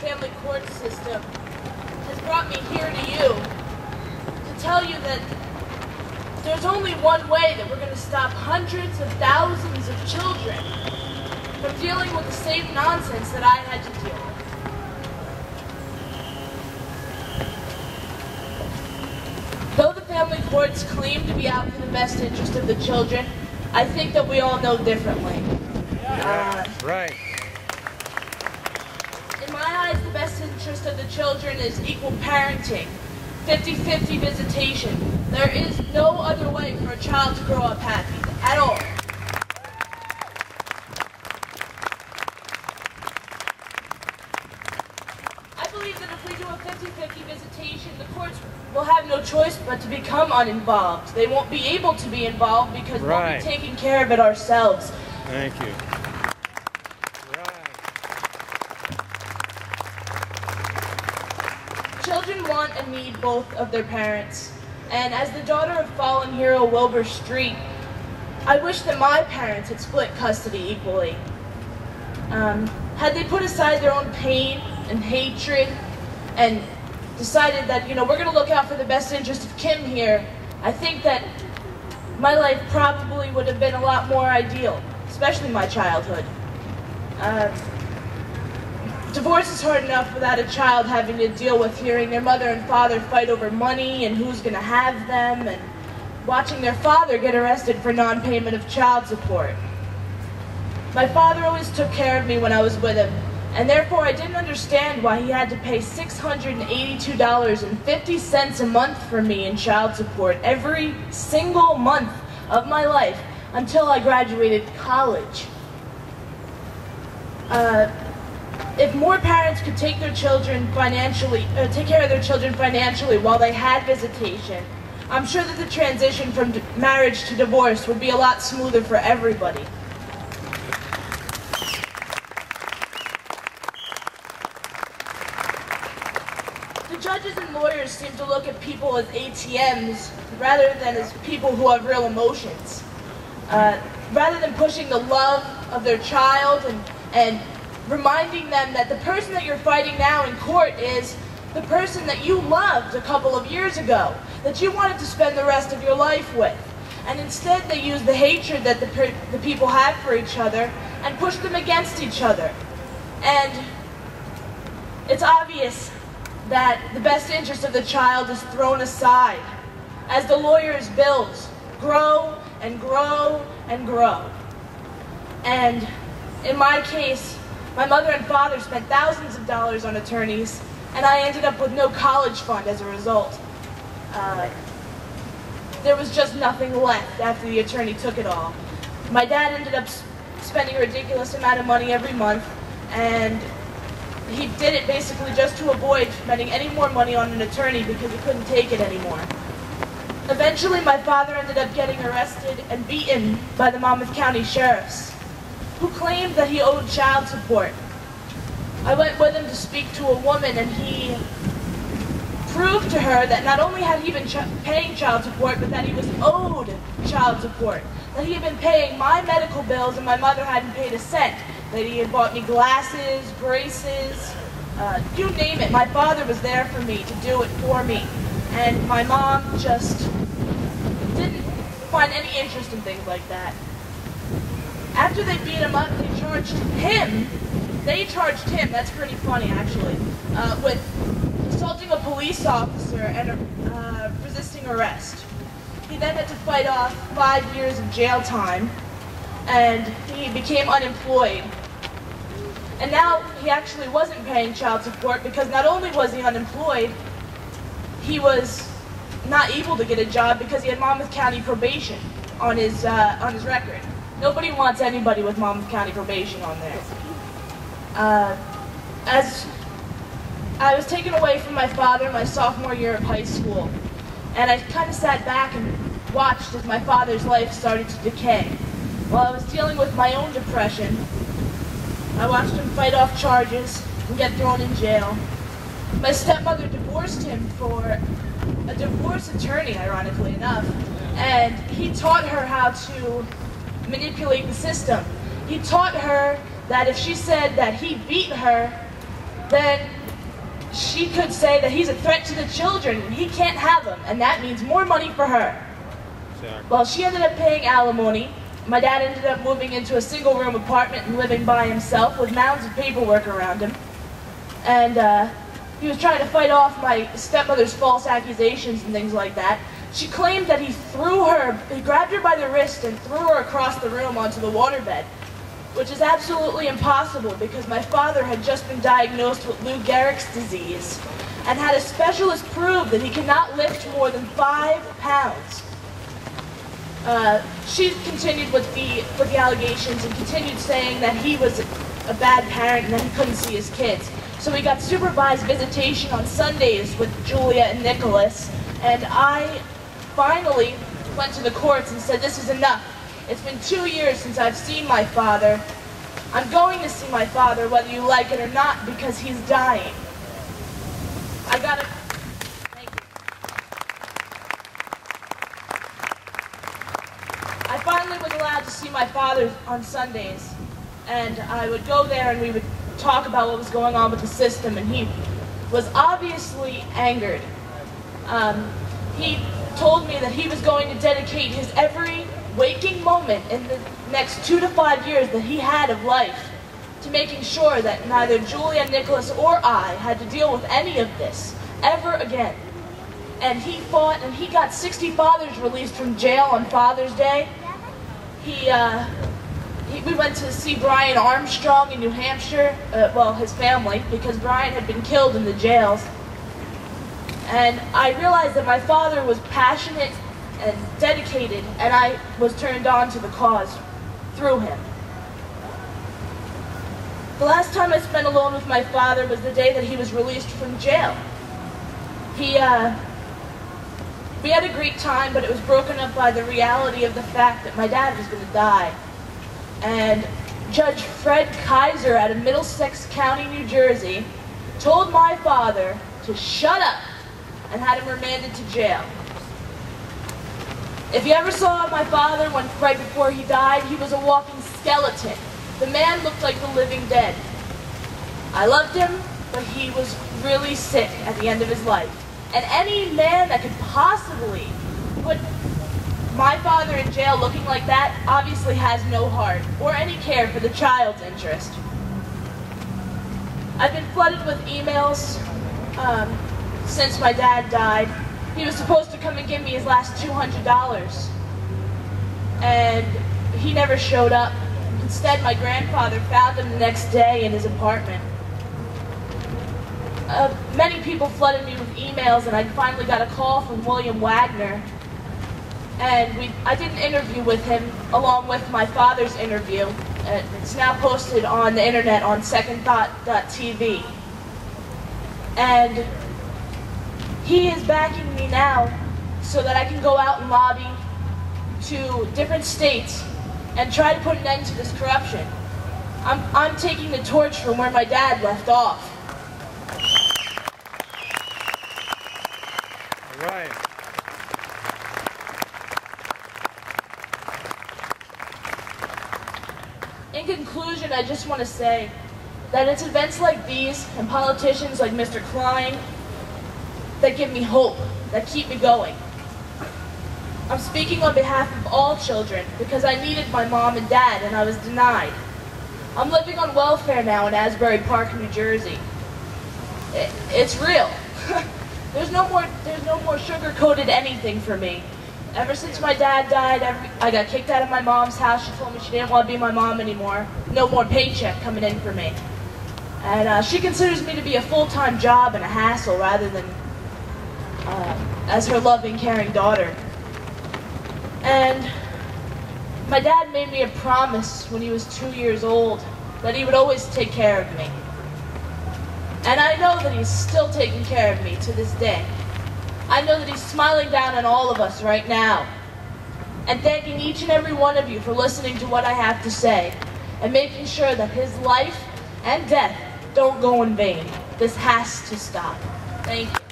the family court system has brought me here to you to tell you that there's only one way that we're going to stop hundreds of thousands of children from dealing with the same nonsense that I had to deal with. Though the family courts claim to be out for the best interest of the children, I think that we all know differently. Uh, right. In my eyes, the best interest of the children is equal parenting, 50-50 visitation. There is no other way for a child to grow up happy, at all. I believe that if we do a 50-50 visitation, the courts will have no choice but to become uninvolved. They won't be able to be involved because right. we'll be taking care of it ourselves. Thank you. Need both of their parents. And as the daughter of fallen hero Wilbur Streett, I wish that my parents had split custody equally. Um, had they put aside their own pain and hatred and decided that, you know, we're going to look out for the best interest of Kim here, I think that my life probably would have been a lot more ideal, especially my childhood. Uh, divorce is hard enough without a child having to deal with hearing their mother and father fight over money and who's going to have them and watching their father get arrested for non-payment of child support. My father always took care of me when I was with him, and therefore I didn't understand why he had to pay $682.50 a month for me in child support every single month of my life until I graduated college. Uh, if more parents could take their children financially, uh, take care of their children financially while they had visitation, I'm sure that the transition from marriage to divorce would be a lot smoother for everybody. The judges and lawyers seem to look at people as ATMs rather than as people who have real emotions. Uh, rather than pushing the love of their child and, and reminding them that the person that you're fighting now in court is the person that you loved a couple of years ago, that you wanted to spend the rest of your life with. And instead they use the hatred that the, the people have for each other and push them against each other. And it's obvious that the best interest of the child is thrown aside as the lawyer's bills grow and grow and grow. And in my case, my mother and father spent thousands of dollars on attorneys, and I ended up with no college fund as a result. Uh, there was just nothing left after the attorney took it all. My dad ended up spending a ridiculous amount of money every month, and he did it basically just to avoid spending any more money on an attorney because he couldn't take it anymore. Eventually, my father ended up getting arrested and beaten by the Monmouth County Sheriffs, who claimed that he owed child support. I went with him to speak to a woman, and he proved to her that not only had he been ch paying child support, but that he was owed child support. That he had been paying my medical bills and my mother hadn't paid a cent that he had bought me glasses, braces, uh, you name it. My father was there for me to do it for me. And my mom just didn't find any interest in things like that. After they beat him up, they charged him, they charged him, that's pretty funny actually, uh, with assaulting a police officer and uh, resisting arrest. He then had to fight off five years of jail time and he became unemployed. And now he actually wasn't paying child support because not only was he unemployed, he was not able to get a job because he had Monmouth County probation on his uh, on his record. Nobody wants anybody with Monmouth County probation on there. Uh, as I was taken away from my father my sophomore year of high school, and I kind of sat back and watched as my father's life started to decay. While I was dealing with my own depression, I watched him fight off charges and get thrown in jail. My stepmother divorced him for a divorce attorney, ironically enough, and he taught her how to manipulate the system. He taught her that if she said that he beat her, then she could say that he's a threat to the children and he can't have them, and that means more money for her. Exactly. Well, she ended up paying alimony. My dad ended up moving into a single room apartment and living by himself with mounds of paperwork around him. And uh, he was trying to fight off my stepmother's false accusations and things like that. She claimed that he threw her, he grabbed her by the wrist and threw her across the room onto the waterbed, which is absolutely impossible because my father had just been diagnosed with Lou Gehrig's disease and had a specialist prove that he cannot lift more than five pounds. Uh, she continued with the with the allegations and continued saying that he was a bad parent and that he couldn't see his kids. So we got supervised visitation on Sundays with Julia and Nicholas, and I finally went to the courts and said, this is enough. It's been two years since I've seen my father. I'm going to see my father whether you like it or not because he's dying. I. Thank you. I finally was allowed to see my father on Sundays. And I would go there and we would talk about what was going on with the system and he was obviously angered. Um, he told me that he was going to dedicate his every waking moment in the next two to five years that he had of life to making sure that neither Julia, Nicholas, or I had to deal with any of this ever again. And he fought, and he got 60 fathers released from jail on Father's Day. He, uh, he we went to see Brian Armstrong in New Hampshire, uh, well, his family, because Brian had been killed in the jails. And I realized that my father was passionate and dedicated, and I was turned on to the cause through him. The last time I spent alone with my father was the day that he was released from jail. He, uh, we had a great time, but it was broken up by the reality of the fact that my dad was going to die. And Judge Fred Kaiser out of Middlesex County, New Jersey, told my father to shut up and had him remanded to jail. If you ever saw my father when right before he died, he was a walking skeleton. The man looked like the living dead. I loved him, but he was really sick at the end of his life. And any man that could possibly put my father in jail looking like that obviously has no heart or any care for the child's interest. I've been flooded with emails um, since my dad died. He was supposed to come and give me his last $200. And he never showed up. Instead, my grandfather found him the next day in his apartment. Uh, many people flooded me with emails, and I finally got a call from William Wagener. And we, I did an interview with him along with my father's interview. It's now posted on the internet on secondthought.tv. And he is backing me now so that I can go out and lobby to different states and try to put an end to this corruption. I'm, I'm taking the torch from where my dad left off. All right. In conclusion, I just want to say that it's events like these and politicians like Mr. Klein that give me hope, that keep me going. I'm speaking on behalf of all children because I needed my mom and dad and I was denied. I'm living on welfare now in Asbury Park, New Jersey. It, it's real. there's no more there's no more sugar-coated anything for me. Ever since my dad died, every, I got kicked out of my mom's house. She told me she didn't want to be my mom anymore. No more paycheck coming in for me. And uh, she considers me to be a full-time job and a hassle rather than uh, as her loving, caring daughter. And my dad made me a promise when he was two years old that he would always take care of me. And I know that he's still taking care of me to this day. I know that he's smiling down on all of us right now and thanking each and every one of you for listening to what I have to say and making sure that his life and death don't go in vain. This has to stop. Thank you.